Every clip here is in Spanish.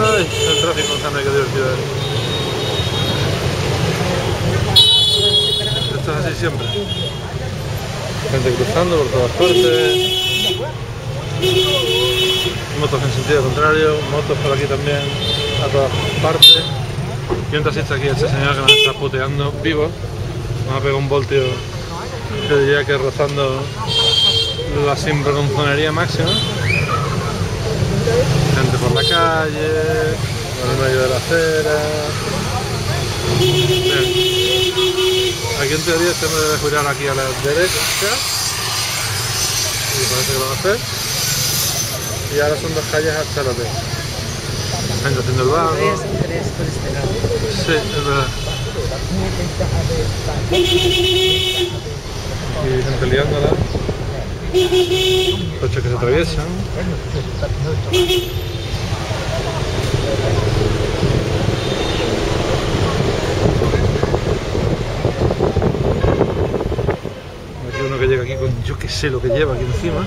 Ay, el tráfico en Zambia, qué divertido es. Esto es así siempre. Gente cruzando por todas partes. Motos en sentido contrario, motos por aquí también a todas partes. Y un taxista aquí, este señor que nos está puteando vivo. Nos ha pegado un voltio, yo diría que rozando la sinvergonzonería máxima. Gente por la calle, por el medio de la acera. Bien. Aquí en teoría este me debe girar aquí a la derecha. Y parece que lo va a hacer. Y ahora son dos calles hasta el hotel. Gente haciendo el vago. Este. Sí, es verdad. Y gente liándola. Coches que se atraviesan. Aquí uno que llega aquí con yo que sé lo que lleva aquí encima.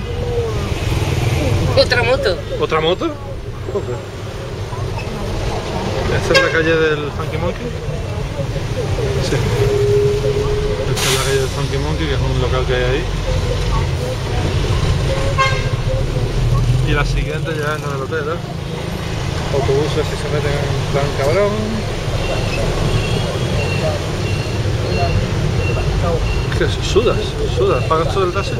Otra moto. ¿Otra moto? ¿Esta es la calle del Funky Monkey? Sí. Esta es la calle del Funky Monkey, que es un local que hay ahí. Y la siguiente ya es la del hotel, ¿eh? Autobuses que se meten en plan cabrón. ¿Qué es? ¿Sudas? ¿Sudas? ¿Pagas todo el taxi?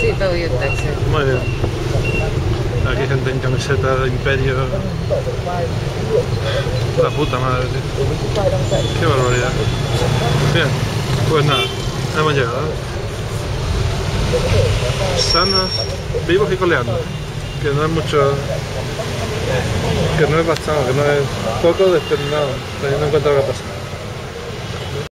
Sí, pago yo el taxi. Muy bien. Aquí gente en camiseta de imperio. La puta madre, tío. Qué barbaridad. Bien, pues nada, hemos llegado. Sanos, vivos y coleando. Que no es mucho. Que no es bastante, que no es poco despeinado, teniendo en cuenta lo que pasa.